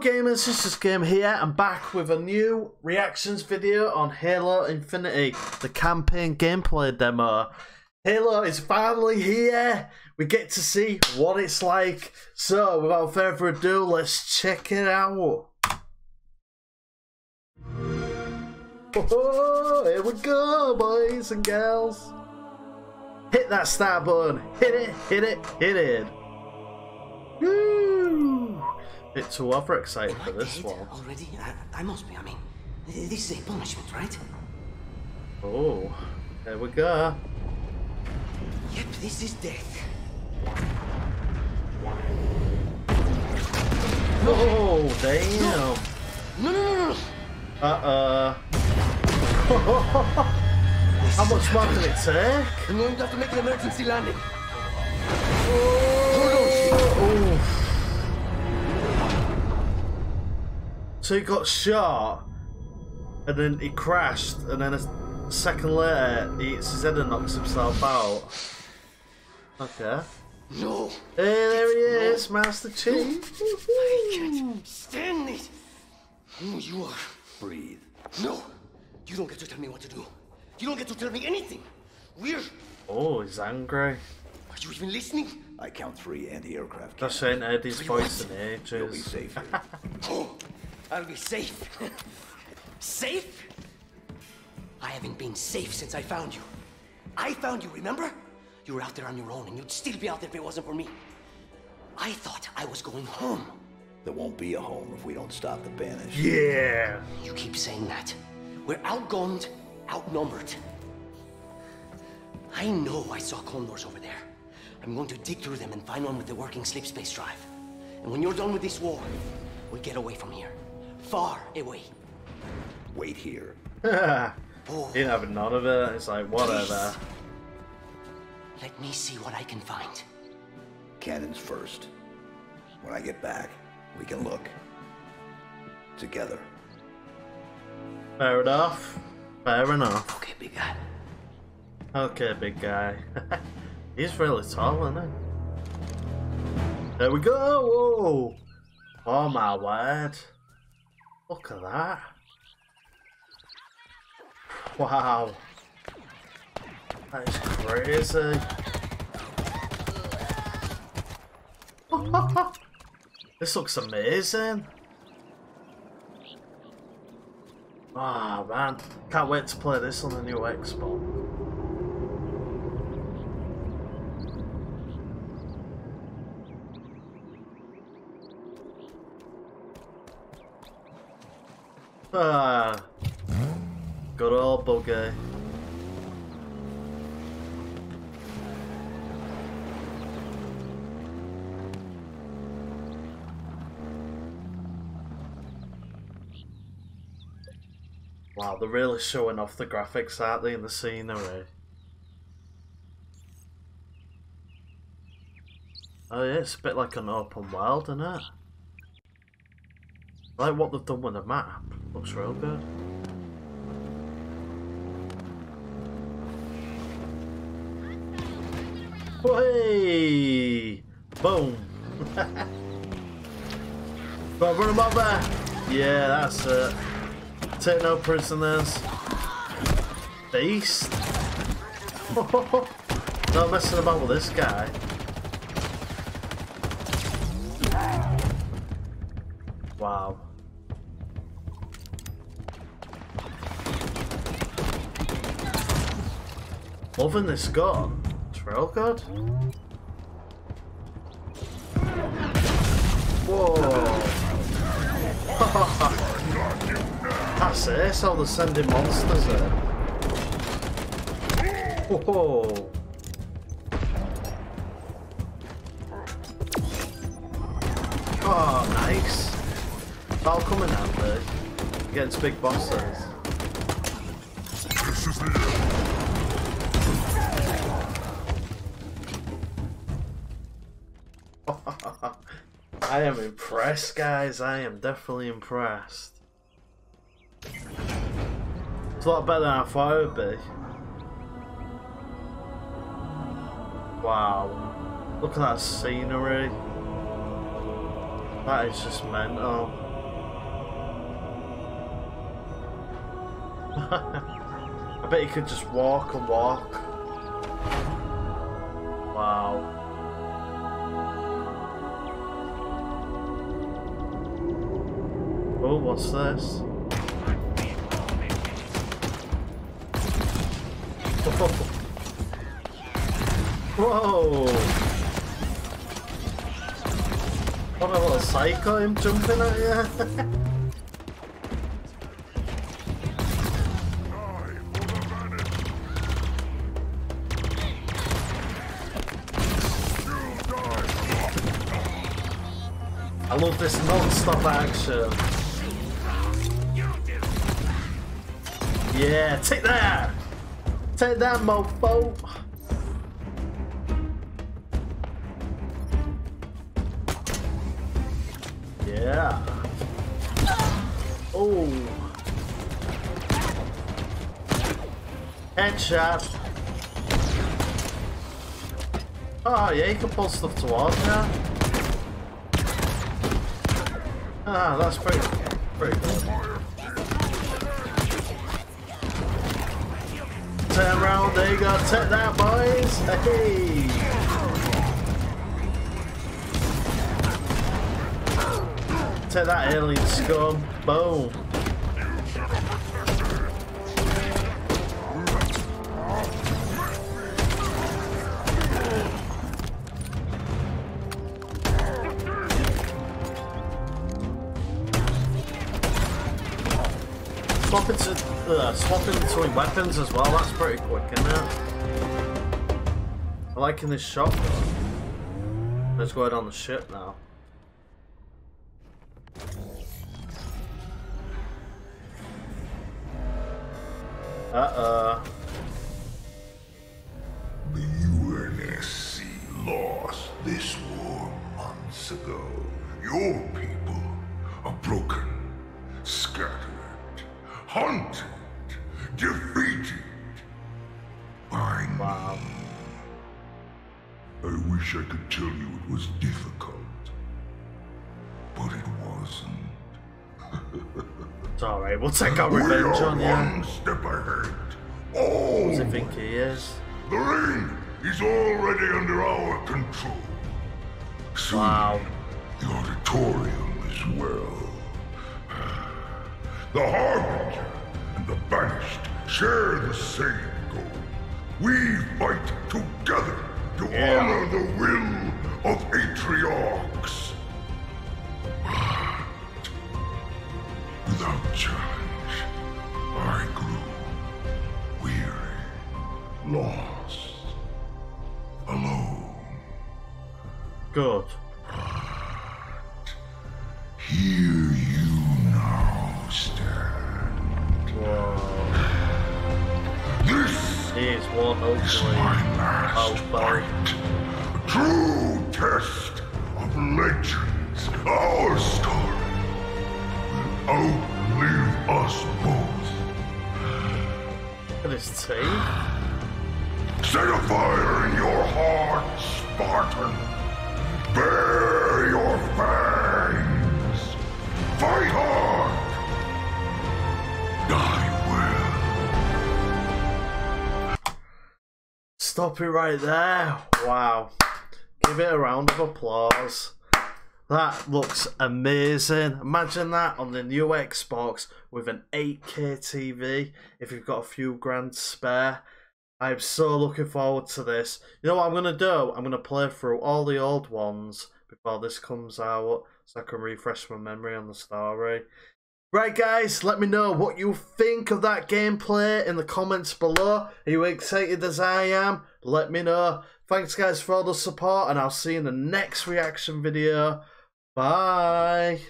gamers, this is Game here. I'm back with a new reactions video on Halo Infinite, the campaign gameplay demo. Halo is finally here. We get to see what it's like. So, without further ado, let's check it out. Oh, here we go, boys and girls. Hit that start button. Hit it, hit it, hit it. Woo! Bit too overexcited for this one. Already? I, I must be. I mean, this is a punishment, right? Oh, there we go. Yep, this is death. Oh, damn. No, no, no, no. Uh-uh. How much more can it take? I'm going to have to make an emergency landing. Oh. So he got shot, and then he crashed, and then a second later he hits his head and knocks himself out. Okay. No. Hey, there he is, Master Chief. I can't stand it. Who you are. Breathe. No. You don't get to tell me what to do. You don't get to tell me anything. We're. Oh, he's angry. Are you even listening? I count three anti-aircraft Just cannons. ain't heard his voice in You'll be safe here. I'll be safe. safe? I haven't been safe since I found you. I found you, remember? You were out there on your own, and you'd still be out there if it wasn't for me. I thought I was going home. there won't be a home if we don't stop the Banished. Yeah. You keep saying that. We're outgunned, outnumbered. I know I saw condors over there. I'm going to dig through them and find one with the working slipspace drive. And when you're done with this war, we get away from here. Far away. Wait here. He ain't having none of it. It's like, whatever. let me see what I can find. Cannons first. When I get back, we can look. Together. Fair enough. Fair enough. Okay, big guy. Okay, big guy. He's really tall, isn't he? There we go! Whoa! Oh my word. Look at that. Wow. That is crazy. this looks amazing. Ah man, can't wait to play this on the new Xbox. Ah, good old buggy. Wow, they're really showing off the graphics, aren't they, in the scenery? Oh yeah, it's a bit like an open world, isn't it? I like what they've done with the map. Looks real good. Hey! Boom! On, run them over! Yeah, that's it. Take no prisoners. Beast! no messing about with this guy. Wow. Loving this gun. Trail good. Whoa. That's it, so they're sending monsters in. Whoa. Oh, nice. That'll come in handy against big bosses. I am impressed, guys. I am definitely impressed. It's a lot better than I thought it would be. Wow. Look at that scenery. That is just mental. I bet you could just walk and walk. What's this? Whoa! What a little psycho him jumping at you. I love this non-stop action. Yeah, take that! Take that, mofo! Yeah. Oh. Headshot. Oh yeah, you can pull stuff towards you. Ah, that's pretty, pretty good. Turn around, there you go, take that boys! Hey! Take that alien scum, boom! Swap into, uh, swap between weapons as well, that's pretty quick, isn't it? I like in this shop. Let's go ahead on the ship now. Uh-oh. The UNSC lost this war months ago. Your people are broken, scattered, hunted, defeated by Wow. me. I wish I could tell you it was difficult, but it wasn't. It's alright, we'll take our we revenge are on you. one step ahead. All Does he think he is? the ring is already under our control. Soon, Wow. the auditorium as well. The Harbinger and the Banished share the same goal. We fight together to honor the will of Atriox. But without challenge, I grew weary, lost, alone. Good. Is one my uh, last Oh, fight. True test of legends. Our story will outlive us both. Look at his teeth. Set a fire in your heart, Spartan. Bare your fangs. Fight hard. Stop it right there. Wow. Give it a round of applause. That looks amazing. Imagine that on the new Xbox with an 8K TV if you've got a few grand spare. I'm so looking forward to this. You know what I'm going to do? I'm going to play through all the old ones before this comes out so I can refresh my memory on the story. Right, guys, let me know what you think of that gameplay in the comments below. Are you excited as I am? Let me know. Thanks, guys, for all the support, and I'll see you in the next reaction video. Bye.